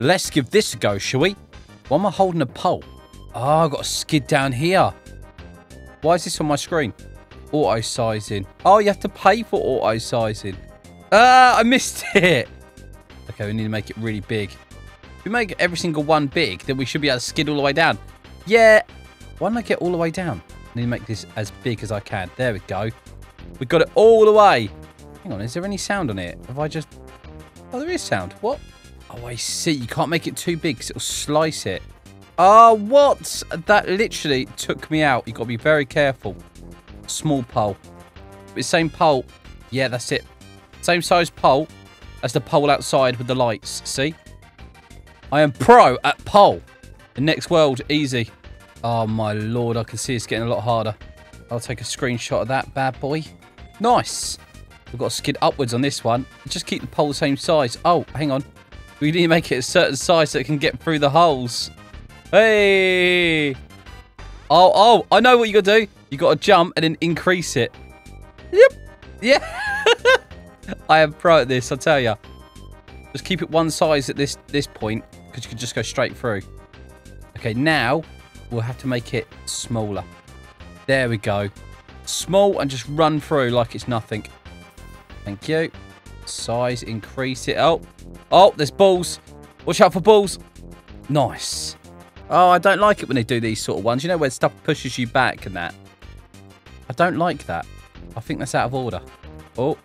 Let's give this a go, shall we? Why am I holding a pole? Oh, I've got a skid down here. Why is this on my screen? Auto sizing. Oh, you have to pay for auto sizing. Ah, I missed it. Okay, we need to make it really big. If we make every single one big, then we should be able to skid all the way down. Yeah. Why don't I get all the way down? I need to make this as big as I can. There we go. We got it all the way. Hang on, is there any sound on it? Have I just... Oh, there is sound. What? Oh, I see. You can't make it too big because it'll slice it. Oh, what? That literally took me out. You've got to be very careful. Small pole. The same pole. Yeah, that's it. Same size pole as the pole outside with the lights. See? I am pro at pole. The next world, easy. Oh, my lord. I can see it's getting a lot harder. I'll take a screenshot of that bad boy. Nice. We've got to skid upwards on this one. Just keep the pole the same size. Oh, hang on. We need to make it a certain size so it can get through the holes. Hey! Oh, oh, I know what you got to do. You got to jump and then increase it. Yep. Yeah. I am pro at this, I tell you. Just keep it one size at this this point because you can just go straight through. Okay, now we'll have to make it smaller. There we go. Small and just run through like it's nothing. Thank you. Size, increase it. Oh, oh, there's balls. Watch out for balls. Nice. Oh, I don't like it when they do these sort of ones. You know, where stuff pushes you back and that. I don't like that. I think that's out of order. Oh,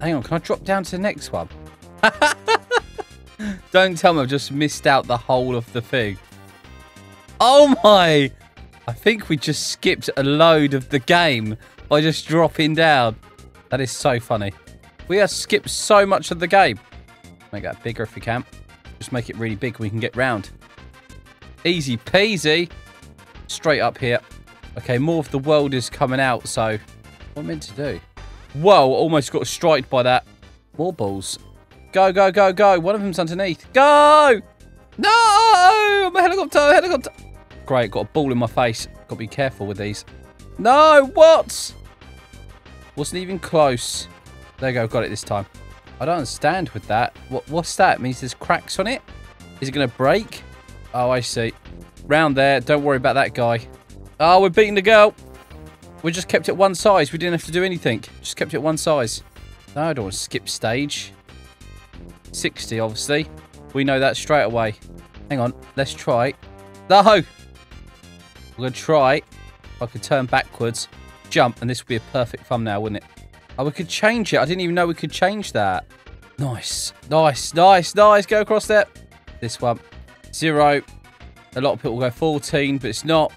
hang on. Can I drop down to the next one? don't tell me I've just missed out the whole of the thing. Oh my. I think we just skipped a load of the game by just dropping down. That is so funny. We have skipped so much of the game. Make that bigger if we can. Just make it really big we can get round. Easy peasy. Straight up here. Okay, more of the world is coming out, so... What am I meant to do? Whoa, almost got striked by that. More balls. Go, go, go, go. One of them's underneath. Go! No! I'm a helicopter, helicopter. Great, got a ball in my face. Got to be careful with these. No, what? Wasn't even close. There you go, got it this time. I don't understand with that. What, what's that? It means there's cracks on it? Is it going to break? Oh, I see. Round there. Don't worry about that guy. Oh, we're beating the girl. We just kept it one size. We didn't have to do anything. Just kept it one size. No, I don't want to skip stage. 60, obviously. We know that straight away. Hang on. Let's try. No! We're going to try. I could turn backwards, jump, and this would be a perfect thumbnail, wouldn't it? Oh, we could change it. I didn't even know we could change that. Nice. Nice, nice, nice. Go across there. This one. Zero. A lot of people go 14, but it's not.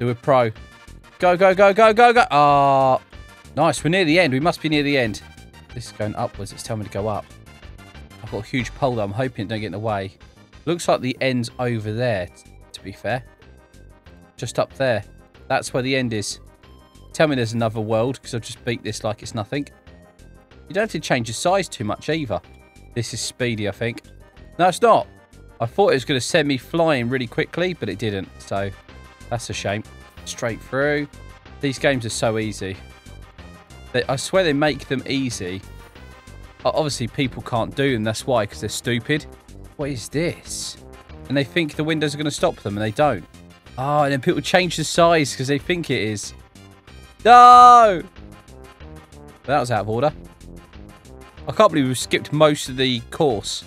Do a pro. Go, go, go, go, go, go. Ah. Oh, nice. We're near the end. We must be near the end. This is going upwards. It's telling me to go up. I've got a huge pole that I'm hoping it don't get in the way. Looks like the end's over there, to be fair. Just up there. That's where the end is. Tell me there's another world, because I've just beat this like it's nothing. You don't have to change the size too much either. This is speedy, I think. No, it's not. I thought it was going to send me flying really quickly, but it didn't. So, that's a shame. Straight through. These games are so easy. They, I swear they make them easy. Obviously, people can't do them. That's why, because they're stupid. What is this? And they think the windows are going to stop them, and they don't. Oh, and then people change the size because they think it is. No! That was out of order. I can't believe we've skipped most of the course.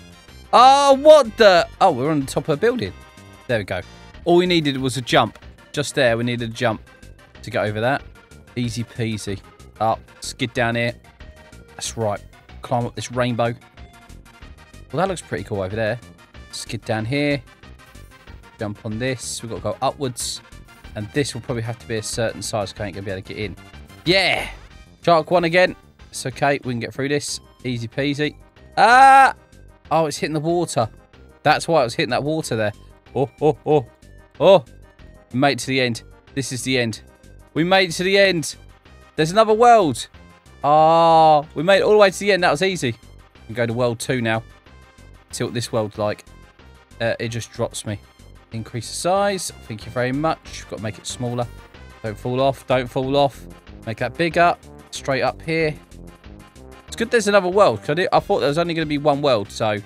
Oh, what the? Oh, we're on the top of a building. There we go. All we needed was a jump. Just there, we needed a jump to get over that. Easy peasy. Up, skid down here. That's right. Climb up this rainbow. Well, that looks pretty cool over there. Skid down here. Jump on this. We've got to go upwards. And this will probably have to be a certain size because I ain't going to be able to get in. Yeah! Shark one again. It's okay. We can get through this. Easy peasy. Ah! Oh, it's hitting the water. That's why it was hitting that water there. Oh, oh, oh. Oh! We made it to the end. This is the end. We made it to the end. There's another world. Ah, oh, we made it all the way to the end. That was easy. We go to world two now. See what this world's like. Uh, it just drops me. Increase the size. Thank you very much. Got to make it smaller. Don't fall off. Don't fall off. Make that bigger. Straight up here. It's good there's another world. I, I thought there was only going to be one world. So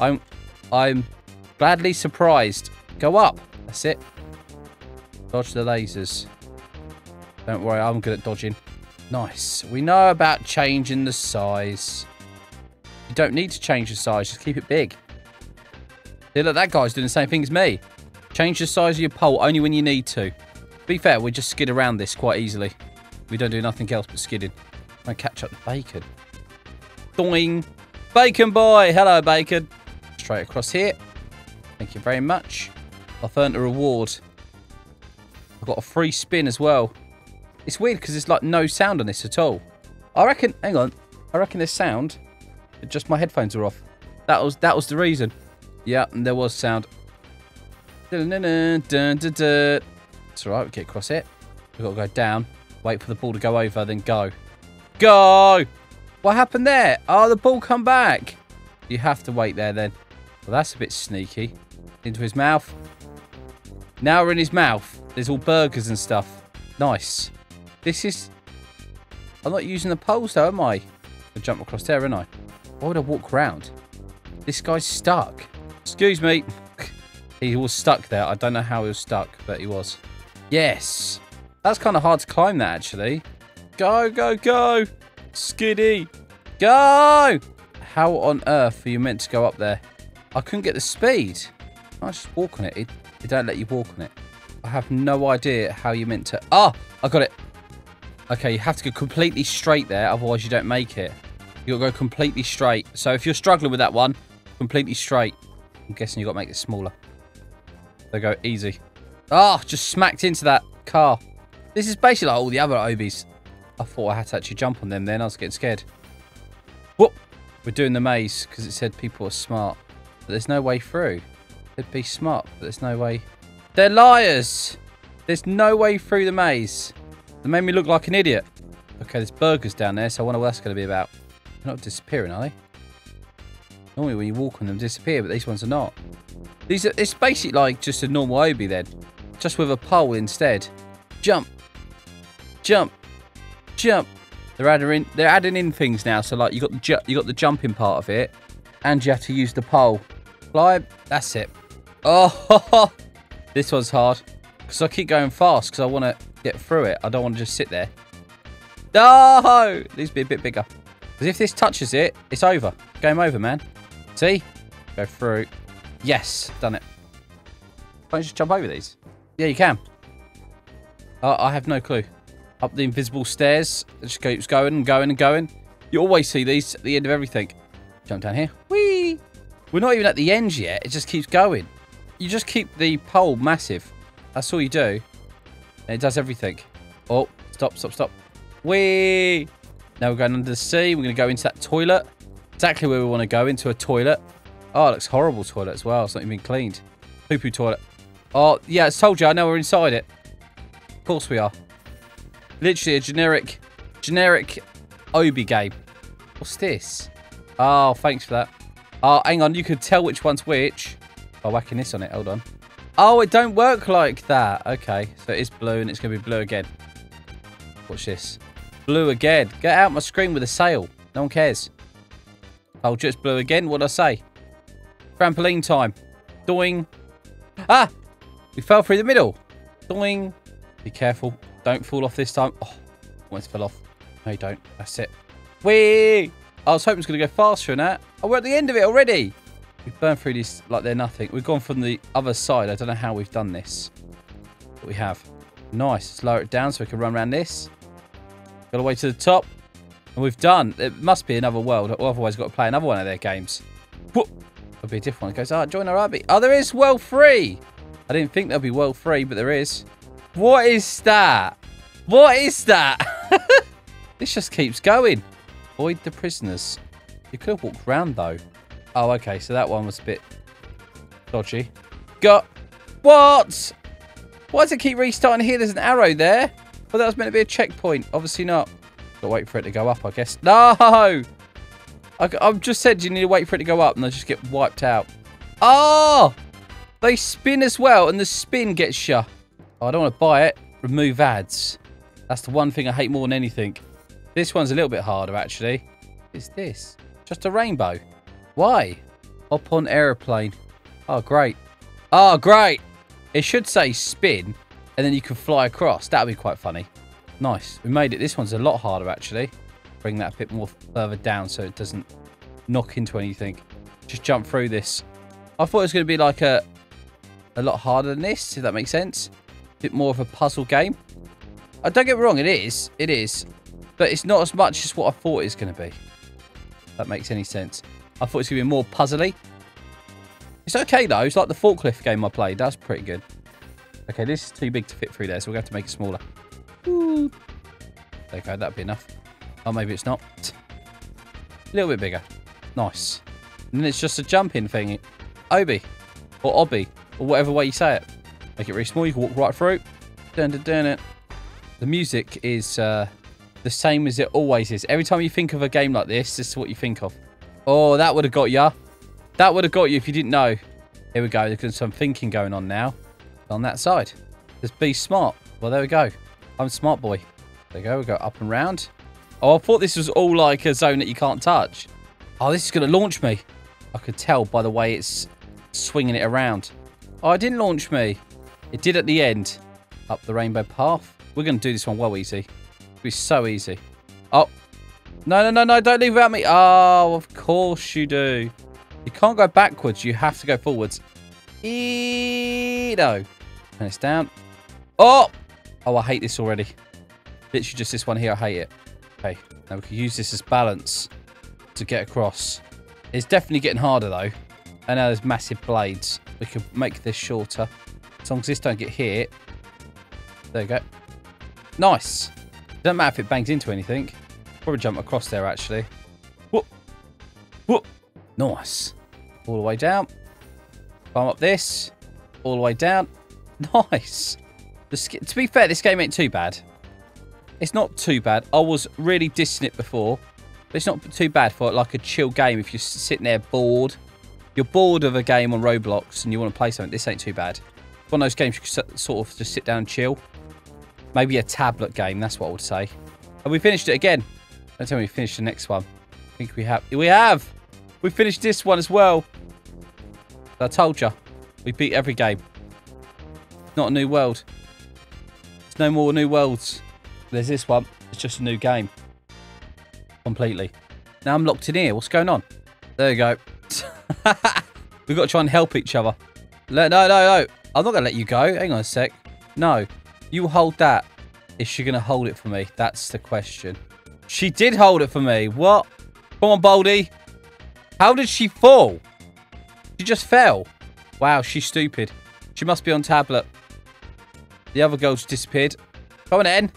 I'm I'm Gladly surprised. Go up. That's it. Dodge the lasers. Don't worry, I'm good at dodging. Nice. We know about changing the size. You don't need to change the size. Just keep it big. See, look, that guy's doing the same thing as me. Change the size of your pole only when you need to. Be fair, we just skid around this quite easily. We don't do nothing else but skidding. And catch up the bacon. Doing. Bacon boy. Hello, bacon. Straight across here. Thank you very much. I've earned a reward. I've got a free spin as well. It's weird because there's like no sound on this at all. I reckon, hang on. I reckon there's sound. Just my headphones are off. That was that was the reason. Yeah, and there was sound. It's alright, we get across it. We've got to go down. Wait for the ball to go over, then go. Go! What happened there? Oh, the ball come back. You have to wait there then. Well, that's a bit sneaky. Into his mouth. Now we're in his mouth. There's all burgers and stuff. Nice. This is... I'm not using the poles though, am I? I jump across there, am I? Why would I walk around? This guy's stuck. Excuse me. He was stuck there. I don't know how he was stuck, but he was. Yes. That's kind of hard to climb that, actually. Go, go, go. Skiddy. Go! How on earth are you meant to go up there? I couldn't get the speed. I just walk on it. it. It don't let you walk on it. I have no idea how you meant to... Ah! I got it. Okay, you have to go completely straight there. Otherwise, you don't make it. you got to go completely straight. So if you're struggling with that one, completely straight. I'm guessing you've got to make it smaller. They go easy. Ah! Oh, just smacked into that car. This is basically like all the other Obies. I thought I had to actually jump on them then. I was getting scared. Whoop! We're doing the maze because it said people are smart. But there's no way through. They'd be smart, but there's no way. They're liars! There's no way through the maze. They made me look like an idiot. Okay, there's burgers down there, so I wonder what that's going to be about. They're not disappearing, are they? Normally when you walk on them, disappear, but these ones are not. These are, It's basically like just a normal Obi then. Just with a pole instead. Jump. Jump. Jump. They're adding in, they're adding in things now. So like you got the you got the jumping part of it, and you have to use the pole. Fly. That's it. Oh, this one's hard because I keep going fast because I want to get through it. I don't want to just sit there. No! To be a bit bigger. Because if this touches it, it's over. Game over, man. See? Go through. Yes, done it. Can't you just jump over these? Yeah, you can. Uh, I have no clue. Up the invisible stairs. It just keeps going and going and going. You always see these at the end of everything. Jump down here. Whee! We're not even at the end yet. It just keeps going. You just keep the pole massive. That's all you do. And it does everything. Oh, stop, stop, stop. Whee! Now we're going under the sea. We're going to go into that toilet. Exactly where we want to go, into a toilet. Oh, it looks horrible toilet as well. It's not even cleaned. Poo-poo toilet. Oh, yeah, I told you. I know we're inside it. Of course we are. Literally a generic, generic Obi game. What's this? Oh, thanks for that. Oh, hang on. You could tell which one's which by whacking this on it. Hold on. Oh, it don't work like that. Okay, so it is blue and it's going to be blue again. Watch this. Blue again. Get out my screen with a sail. No one cares. Oh, just blue again. What'd I say? Trampoline time. Doing. Ah! We fell through the middle. Doing. Be careful. Don't fall off this time. Oh, almost fell off. No, you don't. That's it. Whee! I was hoping it was going to go faster than that. Oh, we're at the end of it already. We've burned through these like they're nothing. We've gone from the other side. I don't know how we've done this. But we have. Nice. Let's lower it down so we can run around this. Got the way to the top. And we've done. It must be another world. Otherwise, got to play another one of their games. Whoop. It'll be a different one. It goes, ah, oh, join our RB. Oh, there is world free. I didn't think there'll be world free, but there is. What is that? What is that? this just keeps going. Avoid the prisoners. You could have walked round, though. Oh, okay. So that one was a bit dodgy. Got... What? Why does it keep restarting here? There's an arrow there. Well, that was meant to be a checkpoint. Obviously not. Got to wait for it to go up, I guess. No! I, I've just said you need to wait for it to go up and they just get wiped out. Oh! They spin as well and the spin gets shut. Oh, I don't want to buy it. Remove ads. That's the one thing I hate more than anything. This one's a little bit harder, actually. Is this? Just a rainbow. Why? Hop on aeroplane. Oh, great. Oh, great. It should say spin, and then you can fly across. That would be quite funny. Nice. We made it. This one's a lot harder, actually. Bring that a bit more further down so it doesn't knock into anything. Just jump through this. I thought it was going to be like a a lot harder than this, if that makes sense. A bit more of a puzzle game. I uh, don't get wrong, it is. It is. But it's not as much as what I thought it was going to be. If that makes any sense. I thought it was going to be more puzzly. It's okay, though. It's like the forklift game I played. That's pretty good. Okay, this is too big to fit through there, so we're going to have to make it smaller. Ooh. There go. That'd be enough. Oh, maybe it's not. A little bit bigger. Nice. And then it's just a jumping thing. Obi. Or Obi. Or whatever way you say it. Make it really small. You can walk right through. Dun, dun, dun it. The music is uh, the same as it always is. Every time you think of a game like this, this is what you think of. Oh, that would have got you. That would have got you if you didn't know. Here we go. There's some thinking going on now. On that side. Just be smart. Well, there we go. I'm smart boy. There we go. We go up and round. Oh, I thought this was all like a zone that you can't touch. Oh, this is going to launch me. I could tell by the way it's swinging it around. Oh, it didn't launch me. It did at the end. Up the rainbow path. We're going to do this one well easy. It'll be so easy. Oh. No, no, no, no. Don't leave without me. Oh, of course you do. You can't go backwards. You have to go forwards. E no. And it's down. Oh! Oh, I hate this already. Literally just this one here. I hate it. Okay. Now we can use this as balance to get across. It's definitely getting harder, though. And now there's massive blades. We can make this shorter. As long as this don't get hit. There you go. Nice. Doesn't matter if it bangs into anything. Probably jump across there, actually. Whoop. Whoop. Nice. All the way down. Climb up this. All the way down. Nice. to be fair, this game ain't too bad. It's not too bad. I was really dissing it before. But it's not too bad for like a chill game if you're sitting there bored you're bored of a game on Roblox and you want to play something, this ain't too bad. One of those games you can sort of just sit down and chill. Maybe a tablet game, that's what I would say. And we finished it again. Don't tell me we finished the next one. I think we have. We have! We finished this one as well. I told you. We beat every game. Not a new world. There's no more new worlds. There's this one. It's just a new game. Completely. Now I'm locked in here. What's going on? There you go. We've got to try and help each other. No, no, no. I'm not going to let you go. Hang on a sec. No. You hold that. Is she going to hold it for me? That's the question. She did hold it for me. What? Come on, Baldi. How did she fall? She just fell. Wow, she's stupid. She must be on tablet. The other girl's disappeared. Come on, then.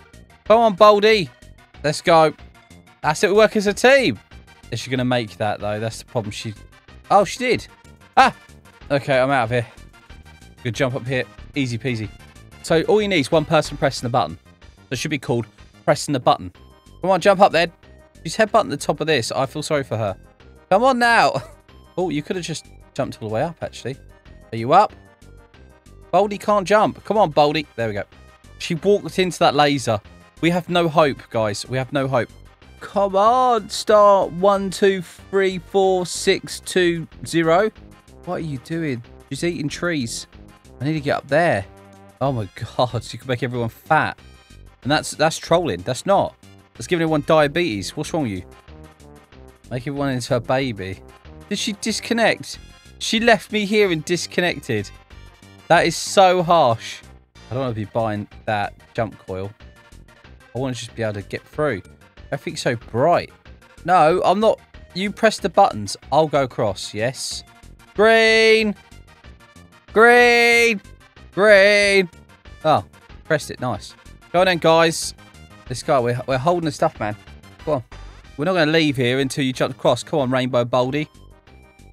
Come on, Baldi. Let's go. That's it. We work as a team. Is she going to make that, though? That's the problem. She Oh, she did. Ah! Okay, I'm out of here. Good jump up here. Easy peasy. So all you need is one person pressing the button. It should be called pressing the button. Come on, jump up then. She's headbutting the top of this. I feel sorry for her. Come on now. Oh, you could have just jumped all the way up, actually. Are you up? Baldi can't jump. Come on, Baldi. There we go. She walked into that laser. We have no hope, guys. We have no hope. Come on, start one, two, three, four, six, two, zero. What are you doing? She's eating trees. I need to get up there. Oh my god, you can make everyone fat. And that's that's trolling. That's not. That's giving everyone diabetes. What's wrong with you? Make everyone into a baby. Did she disconnect? She left me here and disconnected. That is so harsh. I don't want to be buying that jump coil. I want to just be able to get through. Everything's so bright. No, I'm not. You press the buttons. I'll go across. Yes. Green. Green. Green. Oh, pressed it. Nice. Go on then, guys. Let's go. We're, we're holding the stuff, man. Come on. We're not going to leave here until you jump across. Come on, Rainbow Baldi.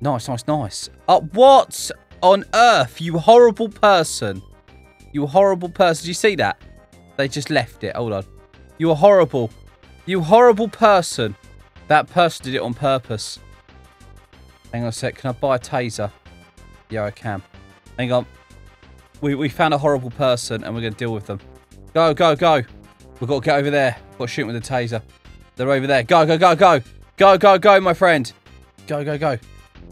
Nice, nice, nice. Oh, what on earth? You horrible person. You horrible person. Did you see that? They just left it. Hold on. You are horrible. You horrible person. That person did it on purpose. Hang on a sec. Can I buy a taser? Yeah, I can. Hang on. We, we found a horrible person and we're going to deal with them. Go, go, go. We've got to get over there. We've got to shoot with the taser. They're over there. Go, go, go, go. Go, go, go, my friend. Go, go, go.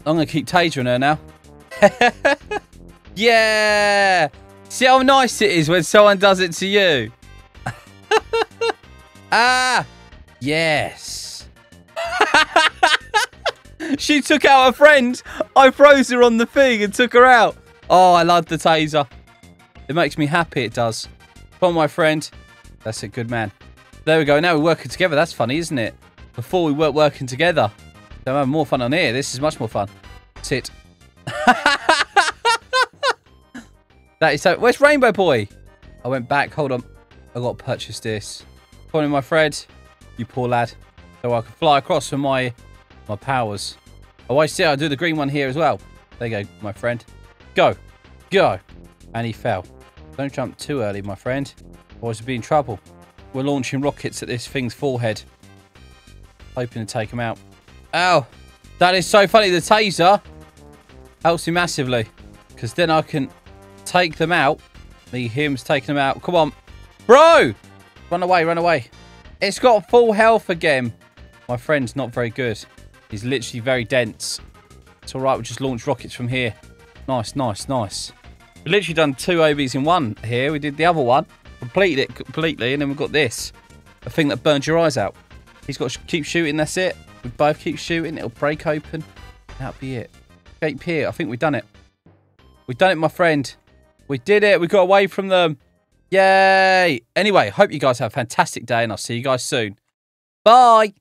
I'm going to keep tasering her now. Yeah. yeah. See how nice it is when someone does it to you. Ah. Yes. she took out her friend. I froze her on the thing and took her out. Oh, I love the taser. It makes me happy, it does. Come on, my friend. That's a good man. There we go. Now we're working together. That's funny, isn't it? Before we weren't working together. Don't have more fun on here. This is much more fun. Sit. that is so... Where's Rainbow Boy? I went back. Hold on. I got to purchase this. On, my friend. You poor lad. So I can fly across for my my powers. Oh, I see. I'll do the green one here as well. There you go, my friend. Go. Go. And he fell. Don't jump too early, my friend. Otherwise we'll be in trouble. We're launching rockets at this thing's forehead. Hoping to take him out. Ow. That is so funny. The taser helps me massively. Because then I can take them out. Me, him's taking them out. Come on. Bro! Run away, run away. It's got full health again. My friend's not very good. He's literally very dense. It's alright, we'll just launch rockets from here. Nice, nice, nice. We've literally done two OBs in one here. We did the other one, completed it completely, and then we've got this. A thing that burns your eyes out. He's got to keep shooting, that's it. We both keep shooting, it'll break open. That'll be it. Escape here. I think we've done it. We've done it, my friend. We did it. We got away from them. Yay. Anyway, hope you guys have a fantastic day, and I'll see you guys soon. Bye.